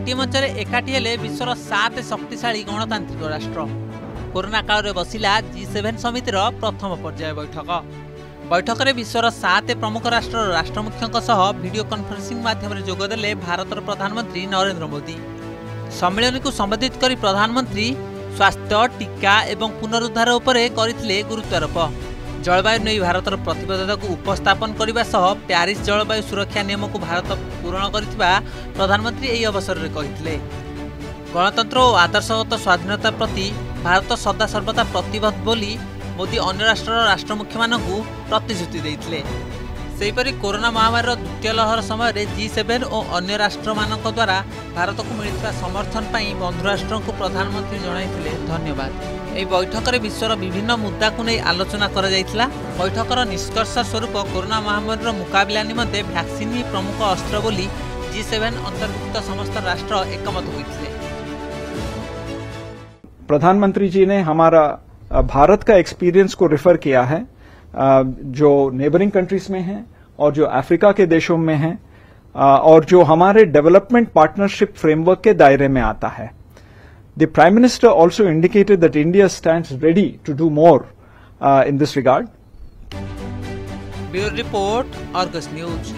ଗୋଟିଏ ମଞ୍ଚରେ ଏକାଠି ହେଲେ ବିଶ୍ୱର ସାତ ଶକ୍ତିଶାଳୀ ଗଣତାନ୍ତ୍ରିକ ରାଷ୍ଟ୍ର କରୋନା କାଳରେ ବସିଲା ଜି ସେଭେନ୍ ସମିତିର ପ୍ରଥମ ପର୍ଯ୍ୟାୟ ବୈଠକ ବୈଠକରେ ବିଶ୍ୱର ସାତ ପ୍ରମୁଖ ରାଷ୍ଟ୍ରର ରାଷ୍ଟ୍ରମୁଖ୍ୟଙ୍କ ସହ ଭିଡ଼ିଓ କନଫରେନ୍ସିଂ ମାଧ୍ୟମରେ ଯୋଗଦେଲେ ଭାରତର ପ୍ରଧାନମନ୍ତ୍ରୀ ନରେନ୍ଦ୍ର ମୋଦି ସମ୍ମିଳନୀକୁ ସମ୍ବୋଧିତ କରି ପ୍ରଧାନମନ୍ତ୍ରୀ ସ୍ୱାସ୍ଥ୍ୟ ଟିକା ଏବଂ ପୁନରୁଦ୍ଧାର ଉପରେ କରିଥିଲେ ଗୁରୁତ୍ୱାରୋପ ଜଳବାୟୁ ନେଇ ଭାରତର ପ୍ରତିବଦ୍ଧତାକୁ ଉପସ୍ଥାପନ କରିବା ସହ ପ୍ୟାରିସ୍ ଜଳବାୟୁ ସୁରକ୍ଷା ନିୟମକୁ ଭାରତ ପୂରଣ କରିଥିବା ପ୍ରଧାନମନ୍ତ୍ରୀ ଏହି ଅବସରରେ କହିଥିଲେ ଗଣତନ୍ତ୍ର ଓ ଆଦର୍ଶଗତ ସ୍ୱାଧୀନତା ପ୍ରତି ଭାରତ ସଦାସର୍ବଦା ପ୍ରତିବଦ୍ଧ ବୋଲି ମୋଦି ଅନ୍ୟ ରାଷ୍ଟ୍ରର ରାଷ୍ଟ୍ରମୁଖ୍ୟମାନଙ୍କୁ ପ୍ରତିଶ୍ରୁତି ଦେଇଥିଲେ ସେହିପରି କରୋନା ମହାମାରୀର ଦ୍ୱିତୀୟ ଲହର ସମୟରେ ଜି ସେଭେନ୍ ଓ ଅନ୍ୟ ରାଷ୍ଟ୍ରମାନଙ୍କ ଦ୍ୱାରା ଭାରତକୁ ମିଳିଥିବା ସମର୍ଥନ ପାଇଁ ବନ୍ଧୁ ରାଷ୍ଟ୍ରଙ୍କୁ ପ୍ରଧାନମନ୍ତ୍ରୀ ଜଣାଇଥିଲେ ଧନ୍ୟବାଦ यह बैठक में विश्वर विभिन्न मुद्दा को नहीं आलोचना कर बैठकर निष्कर्ष स्वरूप कोरोना महामारी मुकबिला निम्ते भैक्सीन ही प्रमुख अस्त्र जि सेवेन अंतर्भुक्त समस्त राष्ट्र एकमत होते प्रधानमंत्री जी ने हमारा भारत का एक्सपीरियंस को रेफर किया है जो नेबरिंग कंट्रीज में है और जो अफ्रीका के देशों में है और जो हमारे डेवलपमेंट पार्टनरशिप फ्रेमवर्क के दायरे में आता है The Prime Minister also indicated that India stands ready to do more uh, in this regard. Bureau Report, Argus News.